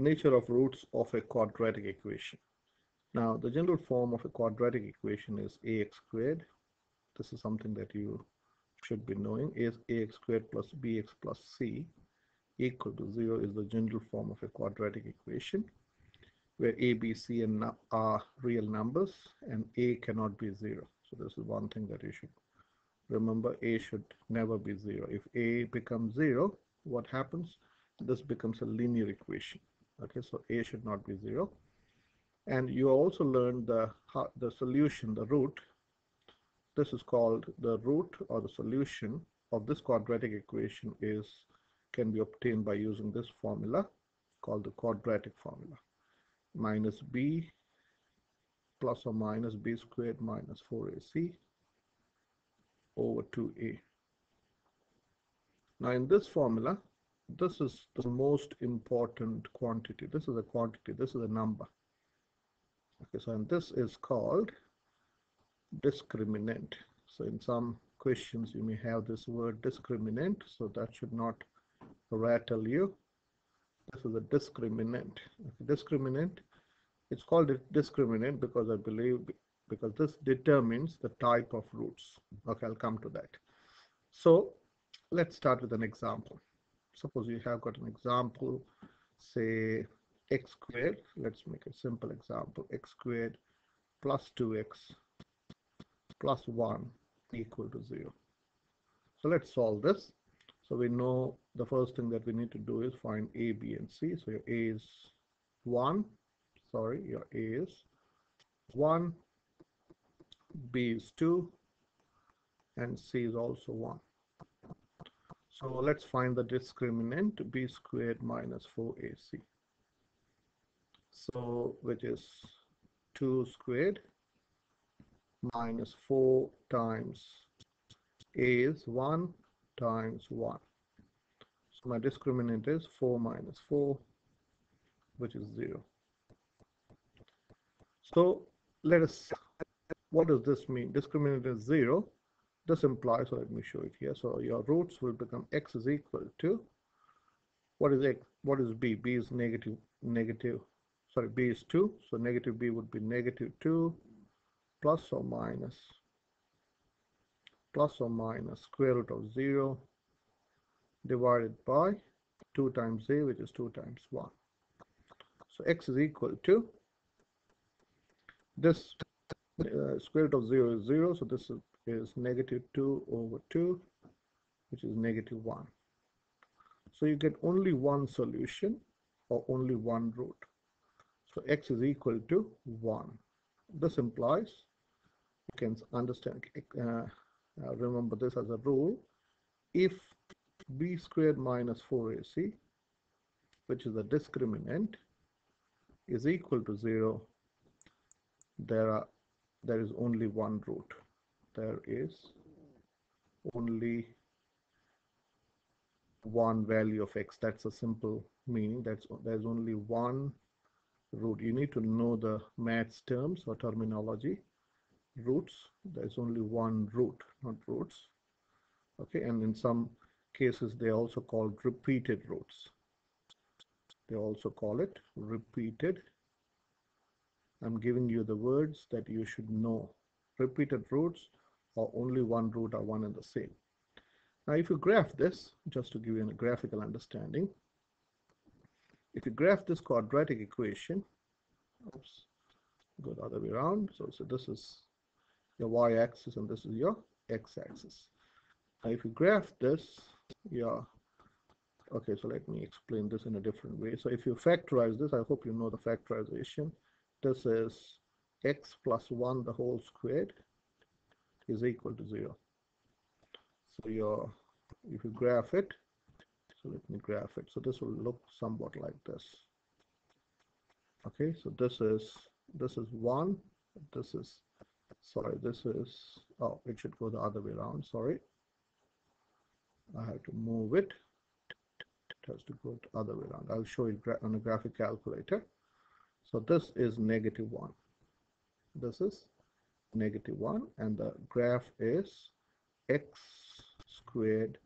nature of roots of a quadratic equation. Now, the general form of a quadratic equation is ax squared. This is something that you should be knowing. is ax squared plus bx plus c equal to 0 is the general form of a quadratic equation where a, b, c and are real numbers and a cannot be 0. So this is one thing that you should remember. a should never be 0. If a becomes 0, what happens? This becomes a linear equation. Okay, so a should not be 0 and you also learned the the solution the root. This is called the root or the solution of this quadratic equation is can be obtained by using this formula called the quadratic formula. Minus b plus or minus b squared minus 4ac over 2a now in this formula this is the most important quantity. This is a quantity. This is a number. Okay so and this is called discriminant. So in some questions you may have this word discriminant so that should not rattle you. This is a discriminant. Okay, discriminant it's called a discriminant because I believe because this determines the type of roots. Okay I'll come to that. So let's start with an example suppose you have got an example say x squared. Let's make a simple example. x squared plus 2x plus 1 equal to 0 so let's solve this. So we know the first thing that we need to do is find a b and c. So your a is 1 sorry your a is 1 b is 2 and c is also 1 so let's find the discriminant b squared minus 4ac so which is 2 squared minus 4 times a is 1 times 1 so my discriminant is 4 minus 4 which is 0 so let us what does this mean? Discriminant is 0 this implies so let me show it here. So your roots will become x is equal to what is x what is b? B is negative negative sorry b is 2 so negative b would be negative 2 plus or minus plus or minus square root of 0 divided by 2 times a which is 2 times 1 so x is equal to this uh, square root of 0 is 0 so this is, is negative 2 over 2 which is negative 1 so you get only one solution or only one root so x is equal to 1. This implies, you can understand, uh, uh, remember this as a rule, if b squared minus 4ac, which is the discriminant, is equal to 0, there are there is only one root. There is only one value of x. That's a simple meaning. That's there's only one root. You need to know the maths terms or terminology. Roots there's only one root not roots. Okay and in some cases they also called repeated roots. They also call it repeated. I'm giving you the words that you should know. Repeated roots or only one root are one and the same. Now if you graph this just to give you a graphical understanding if you graph this quadratic equation oops go the other way around. So so this is your y-axis and this is your x-axis. Now if you graph this yeah okay so let me explain this in a different way. So if you factorize this i hope you know the factorization. This is x plus 1 the whole squared is equal to 0 so your if you graph it so let me graph it. So this will look somewhat like this. Okay so this is this is one this is sorry this is oh it should go the other way around sorry. I have to move it. It has to go the other way around. I'll show you on a graphic calculator. So this is negative 1 this is negative 1 and the graph is x squared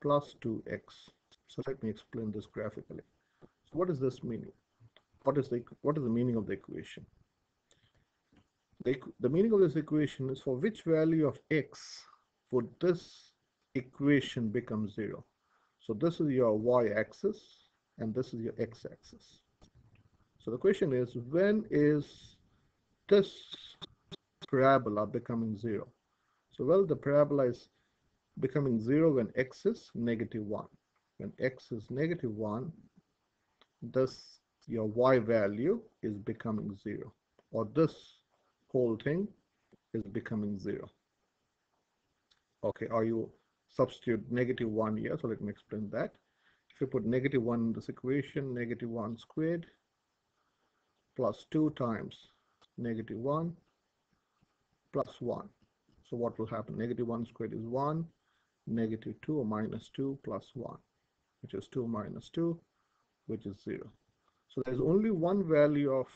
plus 2x so let me explain this graphically. So what does this mean? what is the what is the meaning of the equation? The, the meaning of this equation is for which value of x would this equation become zero? So this is your y-axis and this is your x-axis. So the question is, when is this parabola becoming zero? So well, the parabola is becoming zero when x is negative one. When x is negative one, this your y value is becoming zero, or this whole thing is becoming zero. Okay, are you substitute negative one here? So let me explain that. If you put negative one in this equation, negative one squared plus 2 times negative 1 plus 1. So what will happen? Negative 1 squared is 1, negative 2 or minus 2 plus 1, which is 2 minus 2, which is 0. So there's only one value of,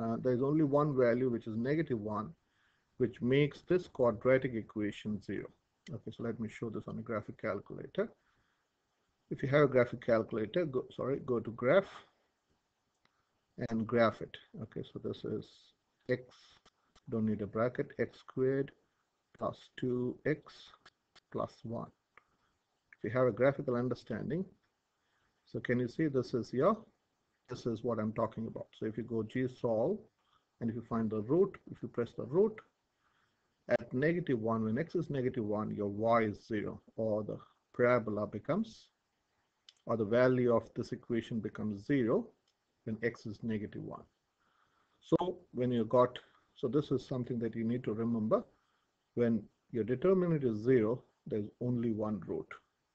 uh, there's only one value which is negative 1, which makes this quadratic equation 0. Okay, so let me show this on a graphic calculator. If you have a graphic calculator, go, sorry, go to graph and graph it. Okay, so this is x, don't need a bracket, x squared plus 2x plus 1. If you have a graphical understanding, so can you see this is your, this is what I'm talking about. So if you go G solve, and if you find the root, if you press the root, at negative 1, when x is negative 1, your y is 0, or the parabola becomes, or the value of this equation becomes 0, when x is negative 1. So when you got, so this is something that you need to remember. When your determinant is 0, there's only one root.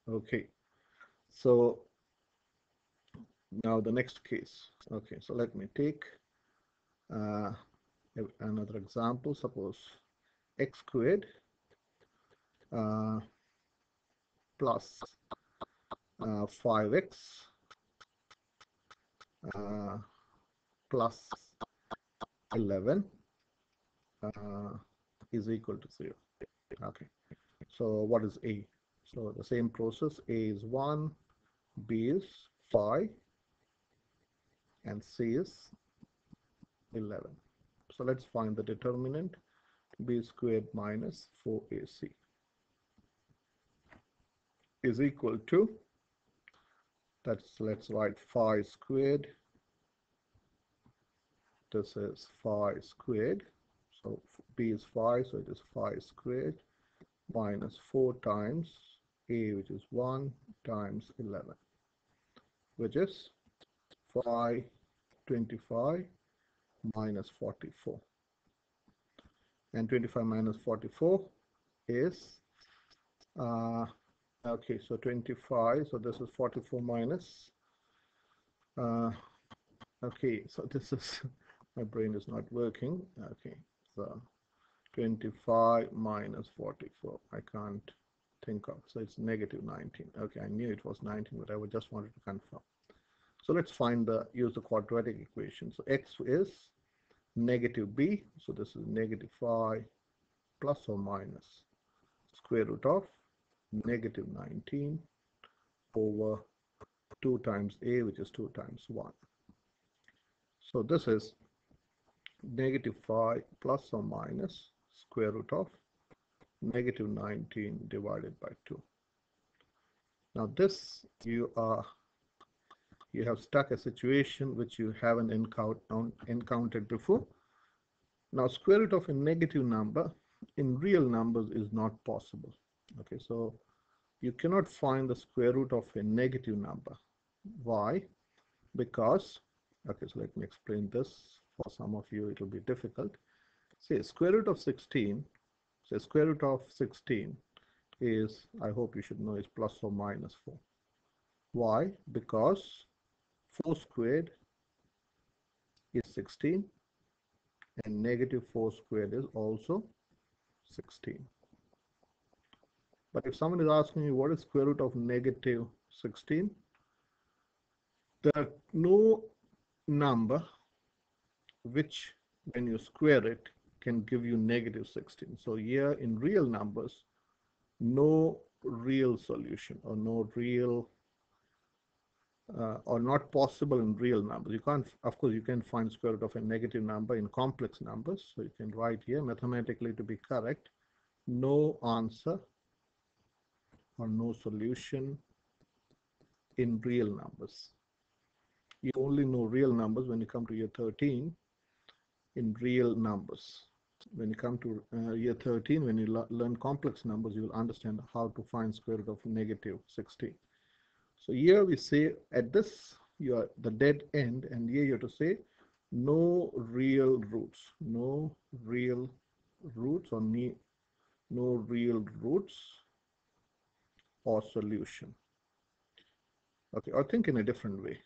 Okay. So now the next case. Okay, so let me take uh, another example. Suppose x squared uh, plus uh, 5x uh, plus 11 uh, is equal to 0. Okay. So what is A? So the same process. A is 1, B is 5, and C is 11. So let's find the determinant b squared minus 4ac is equal to that's let's write 5 squared this is 5 squared so b is phi so it is phi squared minus 4 times a which is 1 times 11 which is phi 25 minus 44 and 25 minus 44 is uh, okay so 25 so this is 44 minus uh, okay so this is my brain is not working okay so 25 minus 44 I can't think of so it's negative 19 okay I knew it was 19 but I just wanted to confirm. So let's find the use the quadratic equation. So x is negative b so this is negative 5 plus or minus square root of negative 19 over 2 times a which is 2 times 1 so this is negative 5 plus or minus square root of negative 19 divided by 2 now this you are you have stuck a situation which you haven't encountered before. Now square root of a negative number in real numbers is not possible. Okay so you cannot find the square root of a negative number. Why? Because okay so let me explain this for some of you it will be difficult. Say square root of 16 say square root of 16 is I hope you should know is plus or minus 4 why? Because 4 squared is 16 and negative 4 squared is also 16 but if someone is asking you what is square root of negative 16 there are no number which when you square it can give you negative 16 so here in real numbers no real solution or no real uh, or not possible in real numbers. You can't, of course, you can find square root of a negative number in complex numbers. So you can write here mathematically to be correct, no answer or no solution in real numbers. You only know real numbers when you come to year 13 in real numbers. When you come to uh, year 13, when you learn complex numbers, you will understand how to find square root of negative 16. So here we say at this, you are the dead end, and here you have to say no real roots, no real roots or no real roots or solution. Okay, or think in a different way.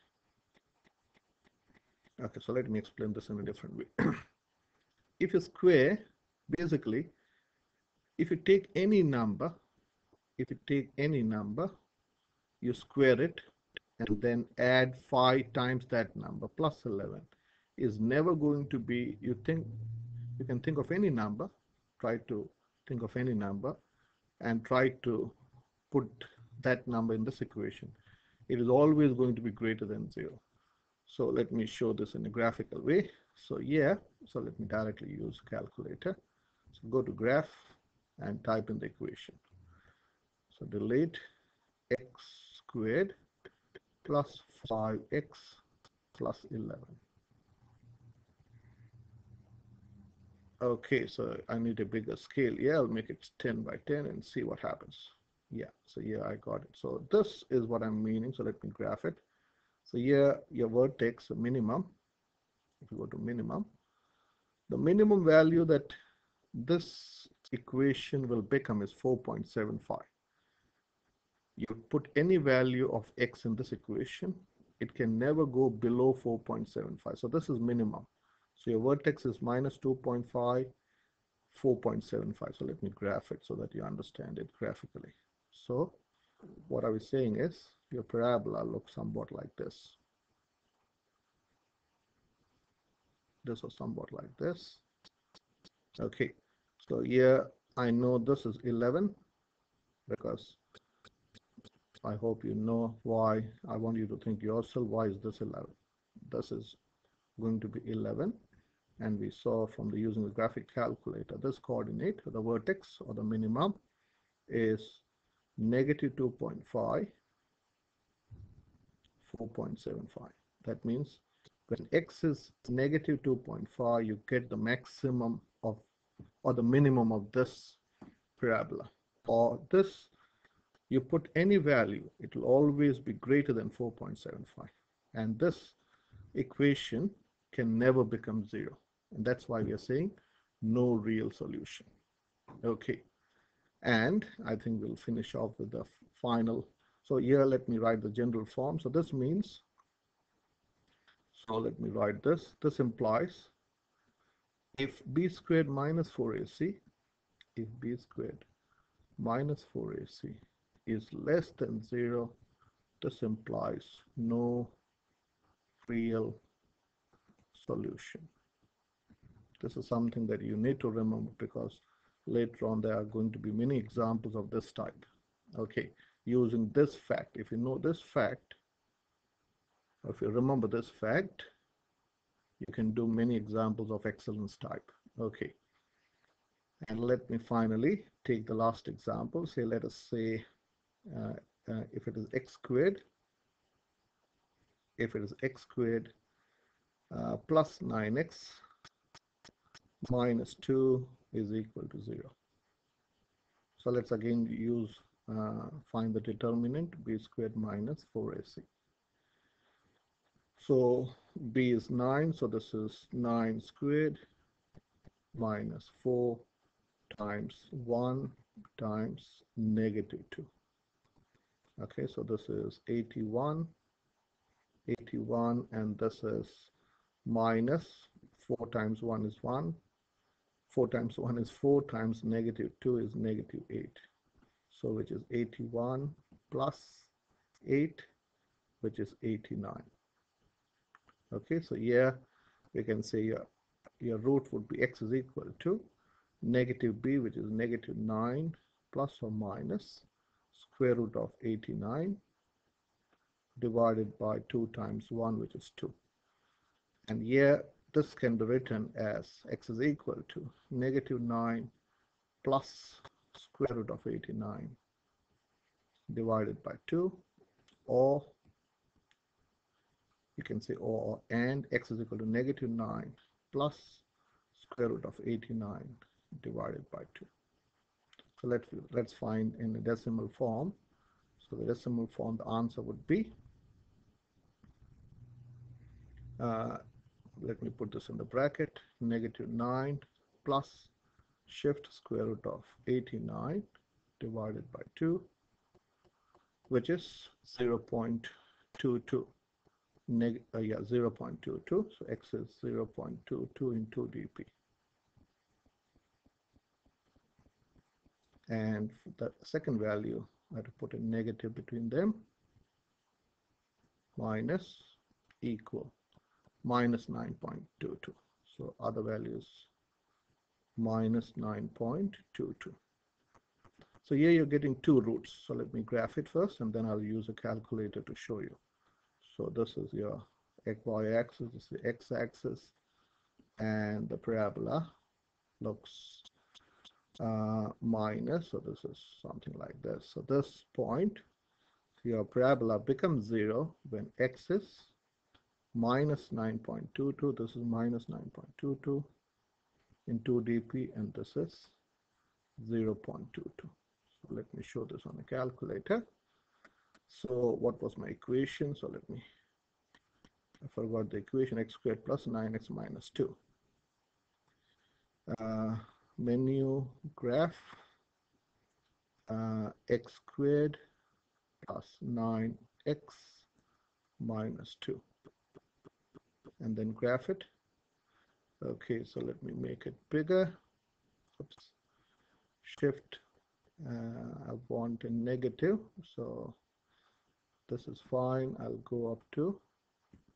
Okay, so let me explain this in a different way. if you square, basically, if you take any number, if you take any number, you square it and then add 5 times that number plus 11 is never going to be, you think, you can think of any number, try to think of any number and try to put that number in this equation. It is always going to be greater than 0. So let me show this in a graphical way. So yeah, so let me directly use calculator. So go to graph and type in the equation. So delete x squared plus 5x plus 11. Okay, so I need a bigger scale. Yeah, I'll make it 10 by 10 and see what happens. Yeah, so yeah, I got it. So this is what I'm meaning. So let me graph it. So here your vertex minimum, if you go to minimum, the minimum value that this equation will become is 4.75. You put any value of x in this equation, it can never go below 4.75. So this is minimum. So your vertex is minus 2.5, 4.75. So let me graph it so that you understand it graphically. So what I was saying is your parabola looks somewhat like this. This was somewhat like this. Okay, so here I know this is 11 because I hope you know why I want you to think yourself why is this 11 this is going to be 11 and we saw from the using the graphic calculator this coordinate the vertex or the minimum is negative 2.5 4.75. That means when x is negative 2.5, you get the maximum of or the minimum of this parabola. Or this, you put any value, it will always be greater than 4.75. And this equation can never become zero. And that's why we are saying no real solution. Okay. And I think we'll finish off with the final so here, let me write the general form. So this means, so let me write this. This implies if b squared minus 4ac, if b squared minus 4ac is less than 0, this implies no real solution. This is something that you need to remember because later on there are going to be many examples of this type. Okay, using this fact. If you know this fact, if you remember this fact, you can do many examples of excellence type. Okay. And let me finally take the last example. Say, let us say uh, uh, if it is x squared, if it is x squared uh, plus 9x minus 2 is equal to 0. So let's again use uh, find the determinant b squared minus 4ac. So b is 9, so this is 9 squared minus 4 times 1 times negative 2. Okay, so this is 81, 81, and this is minus 4 times 1 is 1, 4 times 1 is 4 times negative 2 is negative 8 so which is 81 plus 8 which is 89 okay so here we can say your your root would be x is equal to negative b which is negative 9 plus or minus square root of 89 divided by 2 times 1 which is 2 and here this can be written as x is equal to negative 9 plus square root of 89 divided by 2 or you can say or and x is equal to negative 9 plus square root of 89 divided by 2 so let's let's find in a decimal form. So the decimal form the answer would be uh, let me put this in the bracket negative 9 plus shift square root of 89 divided by 2 which is 0 0.22 neg uh, yeah 0 0.22 so x is 0 0.22 into dp. And the second value I have to put a negative between them. Minus equal minus 9.22 so other values minus 9.22 so here you're getting two roots. So let me graph it first and then I'll use a calculator to show you. So this is your y-axis this is the x-axis and the parabola looks uh, minus so this is something like this. So this point your parabola becomes zero when x is minus 9.22 this is minus 9.22 in 2 dp and this is 0.22 so let me show this on a calculator. So what was my equation? So let me I forgot the equation x squared plus 9x minus 2 uh, menu graph uh, x squared plus 9x minus 2 and then graph it okay so let me make it bigger. Oops. shift uh, I want a negative so this is fine. I'll go up to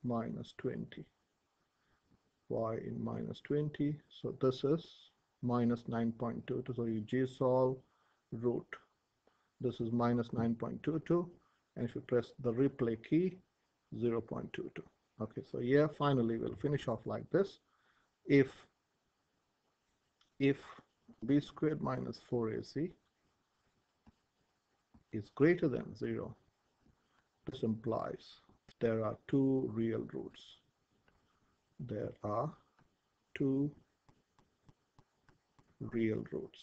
minus 20 y in minus 20 so this is minus 9.22 so you g solve root. This is minus 9.22 and if you press the replay key 0.22 okay so yeah finally we'll finish off like this if if b squared minus 4ac is greater than 0 this implies there are two real roots. There are two real roots